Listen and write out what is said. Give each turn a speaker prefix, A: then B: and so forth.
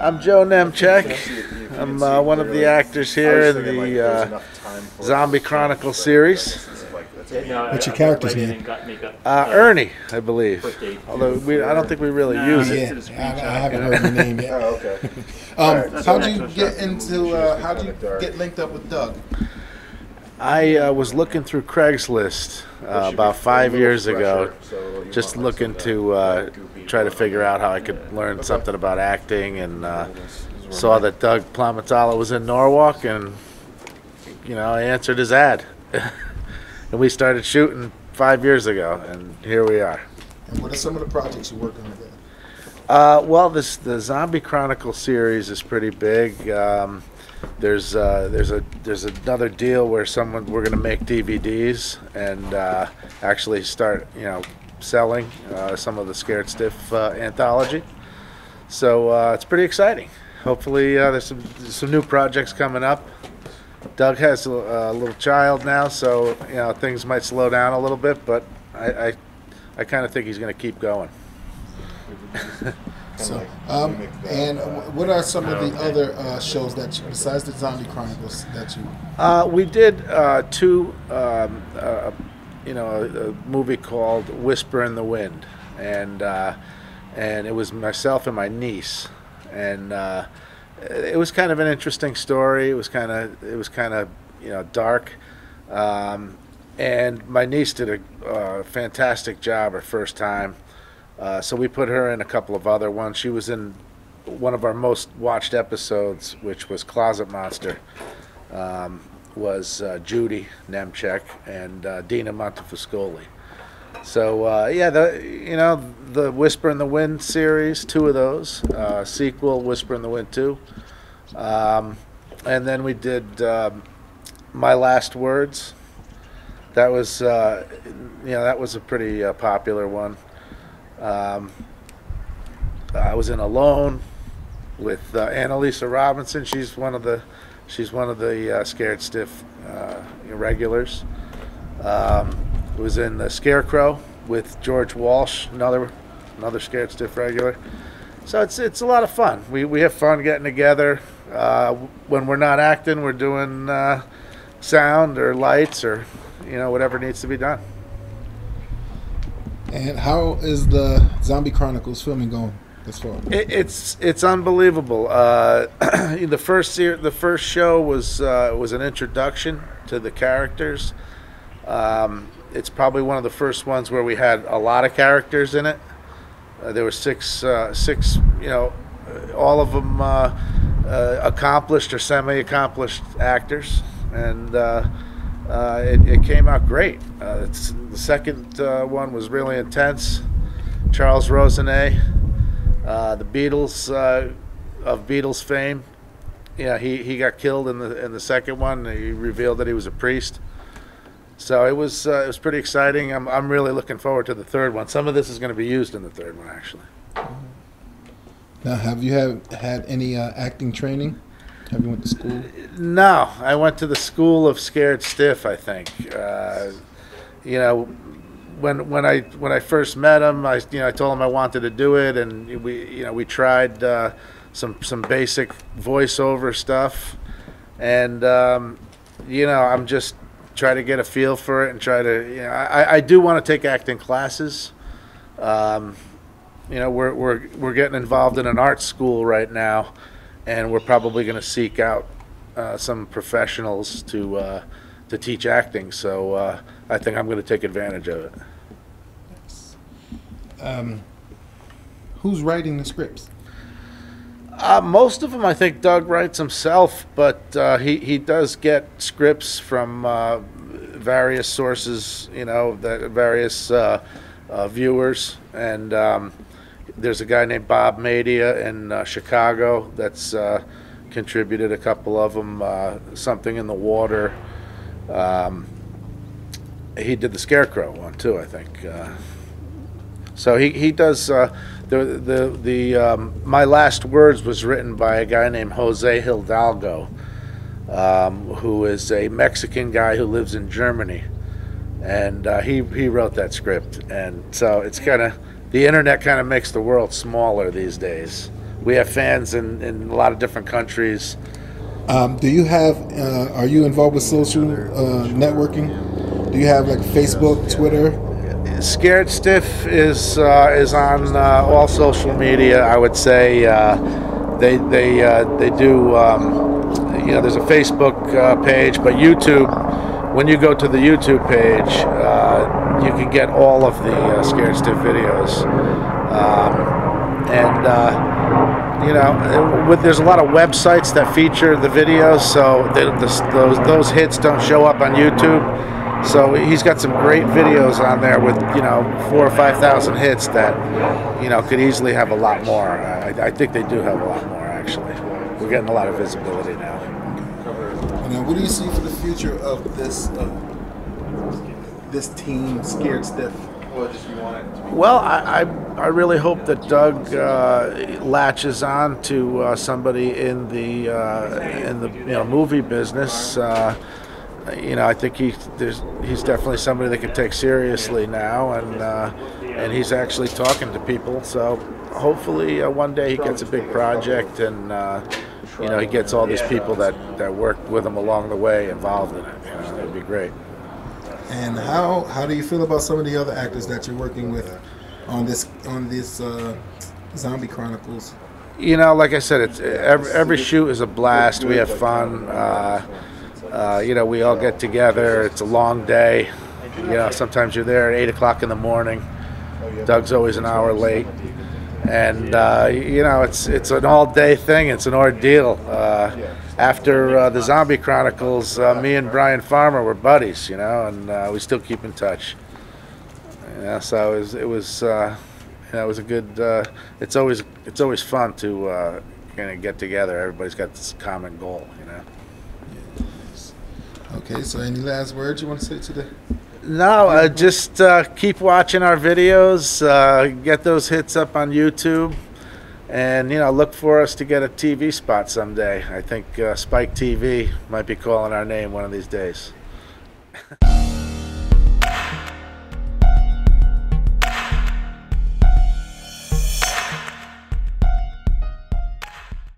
A: I'm Joe Nemchek. I'm uh, one of the actors here in the uh, Zombie Chronicle series.
B: What's your character's name?
A: Uh, Ernie, I believe. Although we, I don't think we really use it.
B: Yeah, I, I haven't heard the name yet.
C: Oh, okay.
B: Um, how'd you get into? Uh, how'd you get linked up with Doug?
A: I uh, was looking through Craigslist uh, about five years ago, just looking to uh, try to figure out how I could learn something about acting, and uh, saw that Doug Plamatala was in Norwalk, and you know I answered his ad, and we started shooting five years ago, and here we are.
B: And what are some of the projects you're working on there?
A: Uh, well, this the Zombie Chronicle series is pretty big. Um, there's uh, there's a there's another deal where someone we're going to make DVDs and uh, actually start you know selling uh, some of the Scared Stiff uh, anthology. So uh, it's pretty exciting. Hopefully, uh, there's some some new projects coming up. Doug has a, a little child now, so you know things might slow down a little bit, but I I, I kind of think he's going to keep going.
B: So, um, and what are some of the other uh, shows that, you, besides the Zombie Chronicles, that you?
A: Uh, we did uh, two, um, uh, you know, a, a movie called Whisper in the Wind, and uh, and it was myself and my niece, and uh, it was kind of an interesting story. It was kind of it was kind of you know dark, um, and my niece did a uh, fantastic job her first time. Uh, so we put her in a couple of other ones. She was in one of our most watched episodes, which was Closet Monster. Um, was uh, Judy Nemchek and uh, Dina Montefuscoli. So uh, yeah, the you know the Whisper in the Wind series, two of those. Uh, sequel, Whisper in the Wind two, um, and then we did um, My Last Words. That was uh, you know that was a pretty uh, popular one. Um, I was in Alone with uh, Annalisa Robinson. She's one of the she's one of the uh, Scared Stiff uh, regulars. Um, was in the Scarecrow with George Walsh, another another Scared Stiff regular. So it's it's a lot of fun. We we have fun getting together. Uh, when we're not acting, we're doing uh, sound or lights or you know whatever needs to be done.
B: And how is the Zombie Chronicles filming going this far?
A: It, it's it's unbelievable. Uh, the first the first show was uh, was an introduction to the characters. Um, it's probably one of the first ones where we had a lot of characters in it. Uh, there were six uh, six, you know, all of them uh, uh, accomplished or semi-accomplished actors, and uh, it, it, came out great. Uh, the second uh, one was really intense. Charles Rosenet, uh, the Beatles uh, of Beatles fame. Yeah, he, he got killed in the in the second one. He revealed that he was a priest. So it was uh, it was pretty exciting. I'm I'm really looking forward to the third one. Some of this is going to be used in the third one, actually.
B: Now, have you have had any acting training? Have you went to school?
A: No, I went to the school of Scared Stiff. I think. Uh, you know, when when I when I first met him, I you know I told him I wanted to do it, and we you know we tried uh, some some basic voiceover stuff, and um, you know I'm just try to get a feel for it and try to you know I, I do want to take acting classes. Um, you know we're we're we're getting involved in an art school right now and we're probably going to seek out uh, some professionals to uh, to teach acting. So uh, I think I'm going to take advantage of it.
B: Um, who's writing the scripts?
A: Uh, most of them, I think, Doug writes himself, but uh, he he does get scripts from uh, various sources. You know, that various viewers and. Um, there's a guy named Bob Madia in uh, Chicago that's uh, contributed a couple of them. Uh, something in the water. Um, he did the Scarecrow one too, I think. Uh. so he he does uh, the the the um, my last words was written by a guy named Jose Hidalgo, um, who is a Mexican guy who lives in Germany, and uh, he he wrote that script, and so it's kind of the internet kind of makes the world smaller these days. we have fans in, in a lot of different countries.
B: Um, do you have? Uh, are you involved with social uh, networking? Do you have like Facebook, Twitter?
A: Scared Stiff is uh, is on uh, all social media. I would say uh, they they uh, they do. Um, you know, there's a Facebook uh, page, but YouTube. When you go to the YouTube page, uh, you can get all of the uh, Scared Stiff videos, um, and uh, you know, with, there's a lot of websites that feature the videos, so the, the, those those hits don't show up on YouTube. So he's got some great videos on there with you know four or five thousand hits that you know could easily have a lot more. I, I think they do have a lot more actually. We're getting a lot of visibility now.
B: Then what do you see for the future of this uh, this team, Scared Stiff?
A: Well, I, I, I really hope that Doug uh, latches on to uh, somebody in the uh, in the you know movie business. Uh, you know, I think he there's he's definitely somebody that can take seriously now, and uh, and he's actually talking to people. So hopefully, uh, one day he gets a big project, and uh, you know he gets all these people that that worked with him along the way involved in it. You know, that'd be great.
B: And how how do you feel about some of the other actors that you're working with on this on this uh, Zombie Chronicles?
A: You know, like I said, it's every, every shoot is a blast. We have fun. Uh, uh, you know, we all get together. It's a long day. You know, sometimes you're there at eight o'clock in the morning. Doug's always an hour late, and uh, you know, it's it's an all day thing. It's an ordeal. Uh, after uh, the Zombie Chronicles, uh, me and Brian Farmer were buddies. You know, and uh, we still keep in touch. You know, so it was it was uh, you know, it was a good. Uh, it's always it's always fun to uh, kind of get together. Everybody's got this common goal. You know.
B: Okay, so any last words you want to say to the?
A: No, uh, just uh, keep watching our videos. Uh, get those hits up on YouTube, and you know, look for us to get a TV spot someday. I think uh, Spike TV might be calling our name one of these days.